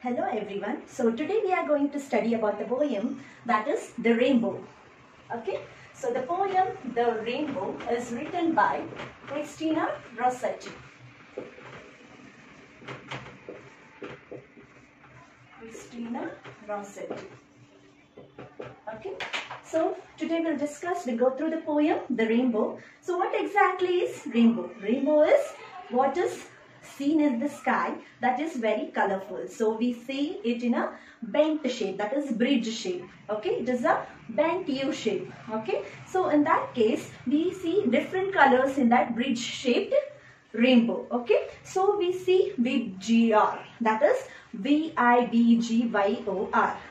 Hello everyone. So today we are going to study about the poem that is The Rainbow. Okay. So the poem The Rainbow is written by Christina Rossetti. Christina Rossetti. Okay. So today we'll discuss, we'll go through the poem The Rainbow. So what exactly is rainbow? Rainbow is what is seen in the sky that is very colorful. So we see it in a bent shape that is bridge shape. Okay, it is a bent U shape. Okay, so in that case we see different colors in that bridge shaped rainbow. Okay, so we see VIBGYOR that is V-I-B-G-Y-O-R.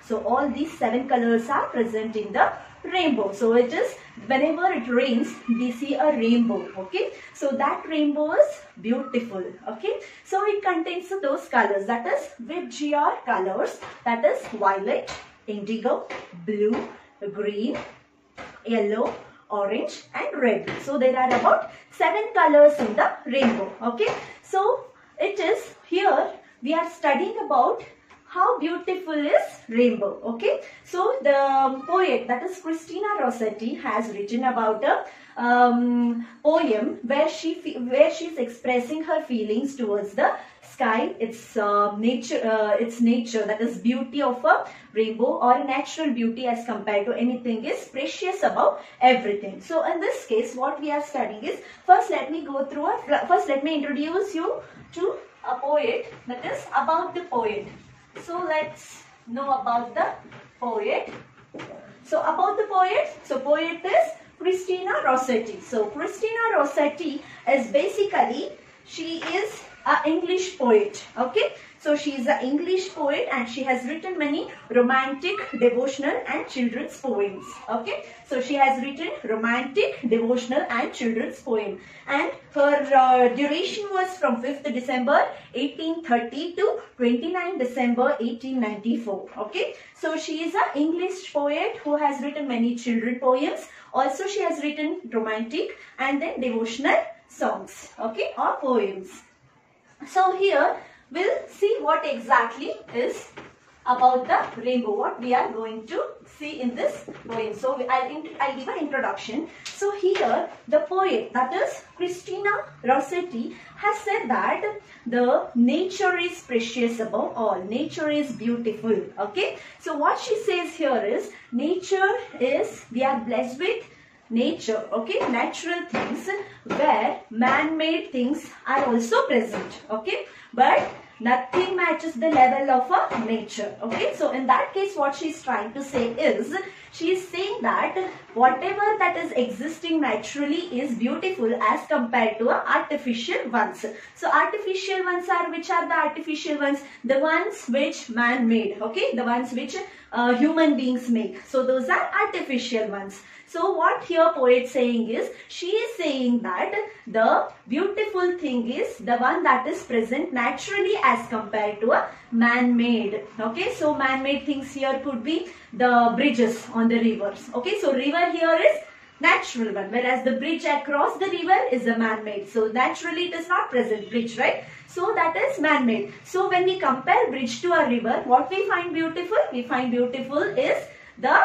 So all these seven colors are present in the rainbow. So it is whenever it rains we see a rainbow. Okay. So that rainbow is beautiful. Okay. So it contains those colors that is VIBGYOR colors that is violet, indigo, blue, green, yellow, orange and red. So there are about seven colors in the rainbow. Okay. So it is here we are studying about how beautiful is rainbow okay? So the poet that is christina rossetti has written about a um, poem where she where she's expressing her feelings towards the sky its uh, nature uh, its nature that is beauty of a rainbow or natural beauty as compared to anything is precious above everything. So in this case what we are studying is first let me go through a first let me introduce you to a poet that is about the poet so let's know about the poet. So about the poet, so poet is Christina Rossetti. So Christina Rossetti is basically, she is a English poet. Okay. So she is an English poet and she has written many romantic, devotional and children's poems. Okay. So she has written romantic, devotional and children's poem. And her uh, duration was from 5th December 1830 to 29 December 1894. Okay. So she is an English poet who has written many children poems. Also she has written romantic and then devotional songs. Okay. Or poems. So here we'll see what exactly is about the rainbow, what we are going to see in this poem. So I'll, I'll give an introduction. So here the poet that is Christina Rossetti has said that the nature is precious above all. Nature is beautiful. Okay. So what she says here is nature is we are blessed with nature okay natural things where man-made things are also present okay? But nothing matches the level of a nature okay? So in that case what she's trying to say is she is saying that whatever that is existing naturally is beautiful as compared to artificial ones. So artificial ones are which are the artificial ones? The ones which man made okay? The ones which uh, human beings make. So those are artificial ones so what here poet saying is, she is saying that the beautiful thing is the one that is present naturally as compared to a man-made. Okay, so man-made things here could be the bridges on the rivers. Okay, so river here is natural one whereas the bridge across the river is a man-made so naturally it is not present bridge right so that is man-made so when we compare bridge to a river what we find beautiful we find beautiful is the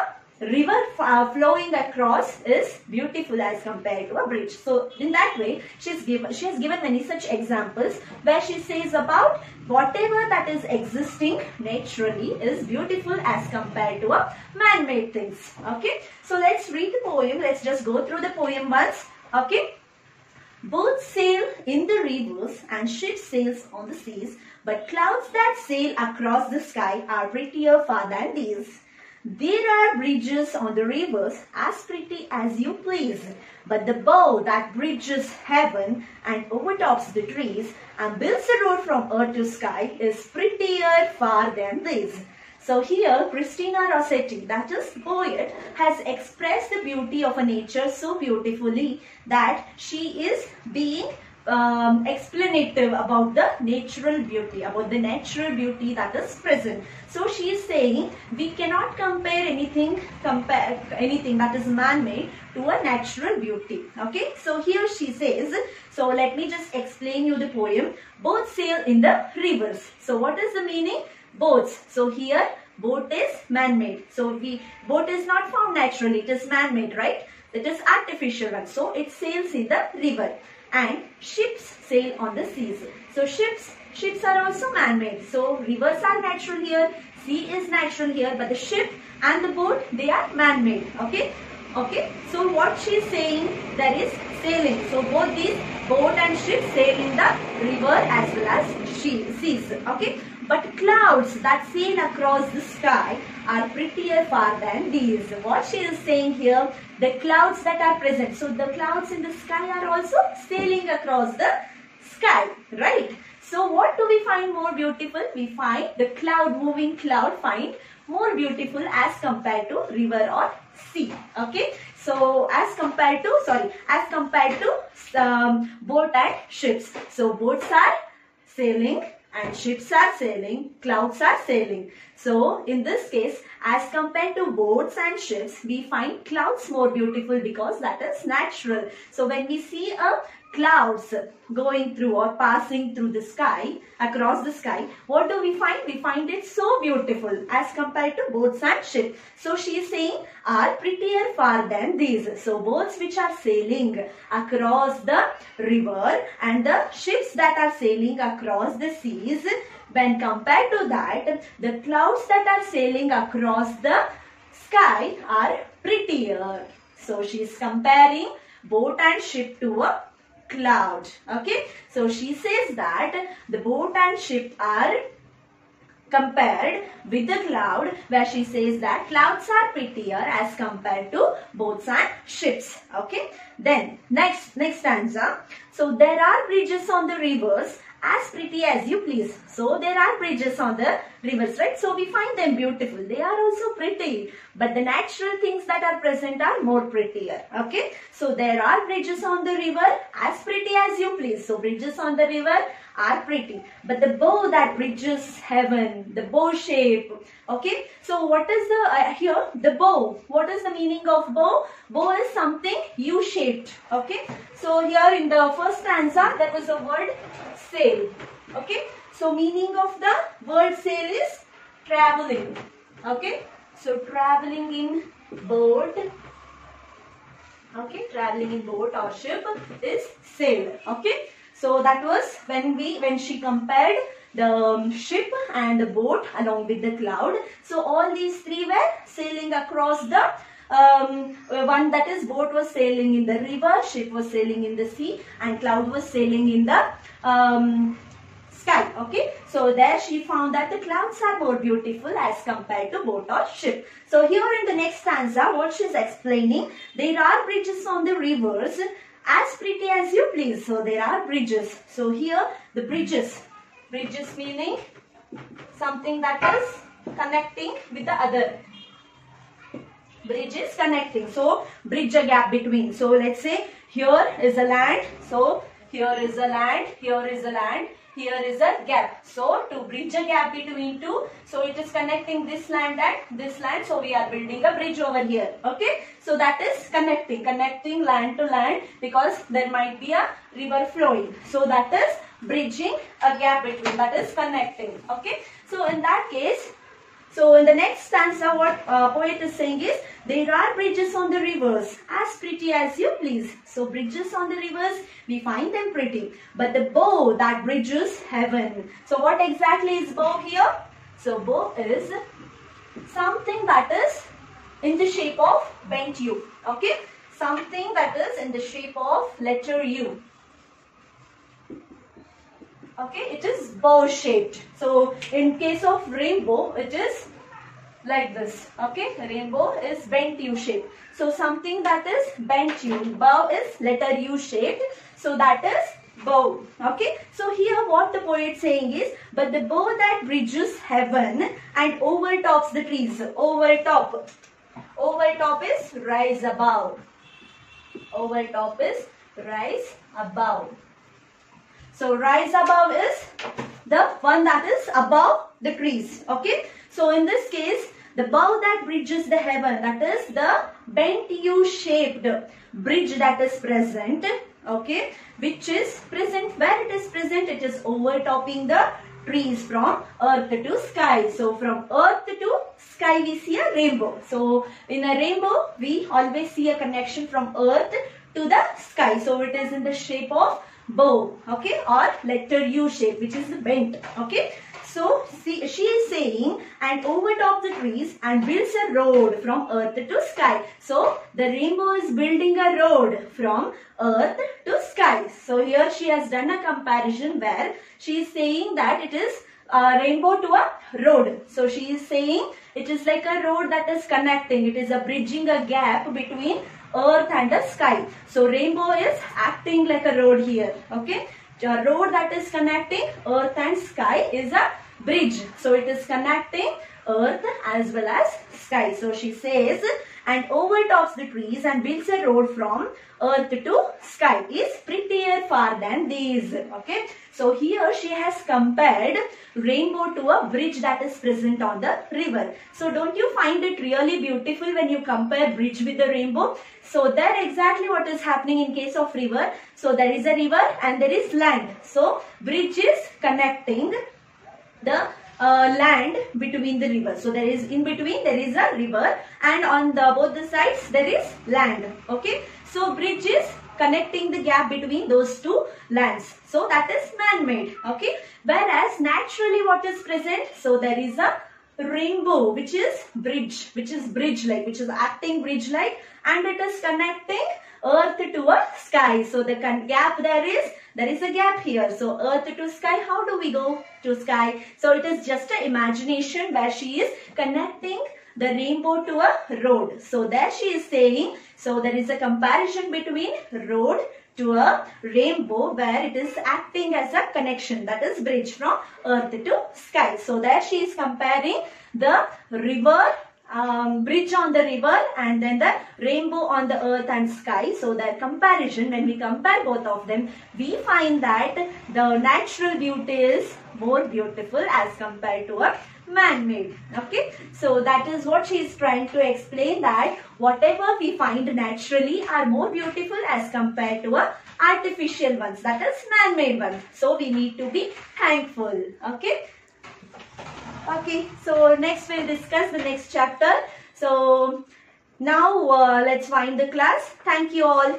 river uh, flowing across is beautiful as compared to a bridge. So in that way, she's given, she has given many such examples where she says about whatever that is existing naturally is beautiful as compared to a man-made things. Okay. So let's read the poem. Let's just go through the poem once. Okay. Boats sail in the rivers and ships sails on the seas, but clouds that sail across the sky are prettier far than these. There are bridges on the rivers as pretty as you please, but the bow that bridges heaven and overtops the trees and builds a road from earth to sky is prettier far than this. So here Christina Rossetti, that is poet, has expressed the beauty of a nature so beautifully that she is being um, explanative about the natural beauty, about the natural beauty that is present. So she is saying we cannot compare anything, compare anything that is man-made to a natural beauty. Okay, so here she says, so let me just explain you the poem. Both sail in the rivers. So what is the meaning? boats. So here boat is man-made. So we boat is not found naturally. It is man-made, right? It is artificial one. So it sails in the river and ships sail on the seas. So ships ships are also man-made. So rivers are natural here, sea is natural here, but the ship and the boat they are man-made. Okay. Okay. So what she is saying there is sailing. So both these boat and ship sail in the river as well as seas. Okay. But clouds that sail across the sky are prettier far than these. What she is saying here, the clouds that are present. So the clouds in the sky are also sailing across the sky, right? So what do we find more beautiful? We find the cloud, moving cloud find more beautiful as compared to river or sea. Okay. So as compared to, sorry, as compared to um, boat and ships. So boats are sailing and ships are sailing, clouds are sailing. So in this case, as compared to boats and ships, we find clouds more beautiful because that is natural. So when we see a clouds going through or passing through the sky, across the sky, what do we find? We find it so beautiful as compared to boats and ships. So she is saying are prettier far than these. So boats which are sailing across the river and the ships that are sailing across the seas, when compared to that, the clouds that are sailing across the sky are prettier. So she is comparing boat and ship to a cloud. Okay. So she says that the boat and ship are compared with the cloud where she says that clouds are prettier as compared to boats and ships. Okay. Then next, next stanza. So there are bridges on the rivers as pretty as you please. So there are bridges on the rivers, right? So we find them beautiful. They are also pretty. But the natural things that are present are more prettier. Okay. So there are bridges on the river as pretty as you please. So bridges on the river are pretty. But the bow that bridges heaven, the bow shape. Okay. So what is the, uh, here, the bow. What is the meaning of bow? Bow is something U-shaped. Okay. So here in the first stanza, there was a word sail. Okay. So meaning of the word sail is traveling. Okay. So traveling in boat. Okay. Traveling in boat or ship is sail. Okay. So that was when we when she compared the um, ship and the boat along with the cloud. So all these three were sailing across the um, one that is boat was sailing in the river, ship was sailing in the sea and cloud was sailing in the um, sky. Okay. So there she found that the clouds are more beautiful as compared to boat or ship. So here in the next stanza what she is explaining there are bridges on the rivers as pretty as you please. So there are bridges. So here the bridges. Bridges meaning something that is connecting with the other. Bridge is connecting. So bridge a gap between. So let's say here is a land. So here is a land. Here is a land here is a gap. So to bridge a gap between two, so it is connecting this land and this land. So we are building a bridge over here. Okay. So that is connecting, connecting land to land because there might be a river flowing. So that is bridging a gap between, that is connecting. Okay. So in that case, so in the next stanza, what uh, poet is saying is, there are bridges on the rivers, as pretty as you please. So bridges on the rivers, we find them pretty. But the bow that bridges heaven. So what exactly is bow here? So bow is something that is in the shape of bent U. Okay. Something that is in the shape of letter U okay it is bow shaped so in case of rainbow it is like this. Okay rainbow is bent u shape. So something that is bent u. Bow is letter u shaped so that is bow. Okay so here what the poet saying is but the bow that bridges heaven and overtops the trees. Overtop. Overtop is rise above. Overtop is rise above so rise above is the one that is above the trees. Okay. So in this case, the bow that bridges the heaven, that is the bent U-shaped bridge that is present. Okay. Which is present, where it is present, it is overtopping the trees from earth to sky. So from earth to sky we see a rainbow. So in a rainbow we always see a connection from earth to the sky. So it is in the shape of bow okay or letter U shape which is the bent okay. So see, she is saying and overtop the trees and builds a road from earth to sky. So the rainbow is building a road from earth to sky. So here she has done a comparison where she is saying that it is a rainbow to a road. So she is saying it is like a road that is connecting. It is a bridging a gap between earth and the sky. So rainbow is acting like a road here. Okay. The road that is connecting earth and sky is a bridge. So it is connecting earth as well as sky. So she says and overtops the trees and builds a road from earth to sky is prettier far than these. Okay. So here she has compared rainbow to a bridge that is present on the river. So don't you find it really beautiful when you compare bridge with the rainbow? So there exactly what is happening in case of river. So there is a river and there is land. So bridge is connecting the uh, land between the rivers. So there is in between there is a river and on the both the sides there is land. Okay. So bridge is connecting the gap between those two lands. So that is man-made. Okay. Whereas naturally what is present? So there is a rainbow which is bridge which is bridge like which is acting bridge like and it is connecting earth to a sky. So the gap there is, there is a gap here. So earth to sky, how do we go to sky? So it is just an imagination where she is connecting the rainbow to a road. So there she is saying, so there is a comparison between road to a rainbow where it is acting as a connection that is bridge from earth to sky. So there she is comparing the river um, bridge on the river and then the rainbow on the earth and sky. So that comparison, when we compare both of them, we find that the natural beauty is more beautiful as compared to a man-made. Okay. So that is what she is trying to explain that whatever we find naturally are more beautiful as compared to a artificial ones. That is man-made ones. So we need to be thankful. Okay. Okay, so next we'll discuss the next chapter. So now uh, let's wind the class. Thank you all.